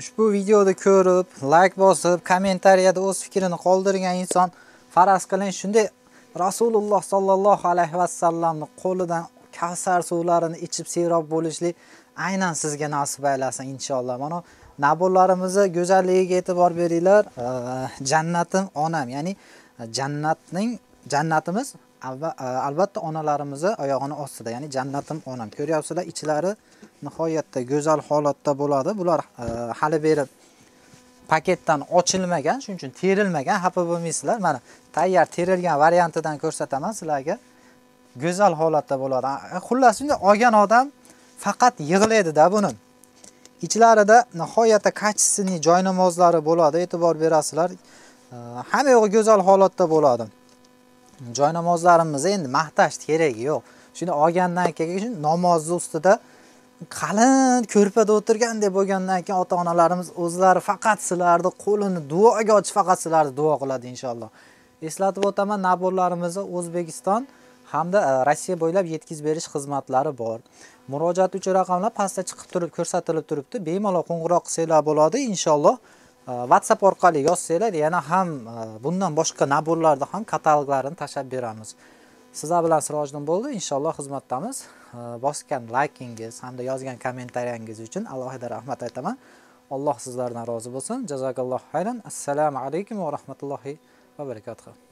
Ushbu videoni ko'rib, like bosib, kommentariyada o'z fikrini qoldirgan inson faraz qiling shunday Rasululloh sallallohu alayhi vasallamning qo'lidan Kavsar suvlarini ichib serob bo'lishlik aynan sizga nasib aylasin inshaalloh. Mana nabirlarimizni go'zalligiga e'tibor beringlar. Jannatim onam, ya'ni jannatning jannatimiz e, albatta onalarimizni oyog'ini ostida, ya'ni jannatim onam. Ko'ryapsizlar, ichlari nihoyatda go'zal holatda bo'ladi. Bular e, hali beri paketdan ochilmagan, shuning uchun terilmagan, xafa bo'lmaysizlar. Mana tayyor terilgan variantidan ko'rsataman sizlarga. Go'zal holatda bo'ladi. Xullas, shunday olgan odam faqat yig'laydi-da buni. Ichlarida nihoyatda качественный joy namozlari bo'ladi, e'tibor berasizlar. E, hamma yo'g'i go'zal holatda bo'ladi. joynamozlarimizni endi maqtash keragi yo'q. Shuni olgandan keyin namozni ustida qalin ko'rpada o'tirgandek bo'lgandan keyin ota-onalarimiz o'zlari faqat sizlarni qo'lini duoga ochib faqat sizlarni duo qiladi inshaalloh. Eslatib o'taman, naborlarimizni O'zbekiston hamda e, Rossiya bo'ylab yetkazib berish xizmatlari bor. Murojaat uchun raqamlar pastda chiqib turib ko'rsatilib turibdi. Bemalol qo'ng'iroq qilsanglar bo'ladi inshaalloh. E, WhatsApp orqali yozsanglar yana ham e, bundan boshqa naborlarni ham kataloglarini tashab beramiz. Sizlar bilan sirojdim bo'ldi. Inshaalloh xizmatdamiz. Bosgan laykingiz hamda yozgan kommentariyangiz uchun alohida rahmat aytaman. Alloh sizlardan rozi bo'lsin. Jazakalloh xayran. Assalomu alaykum va rahmatullohi va barakatuh.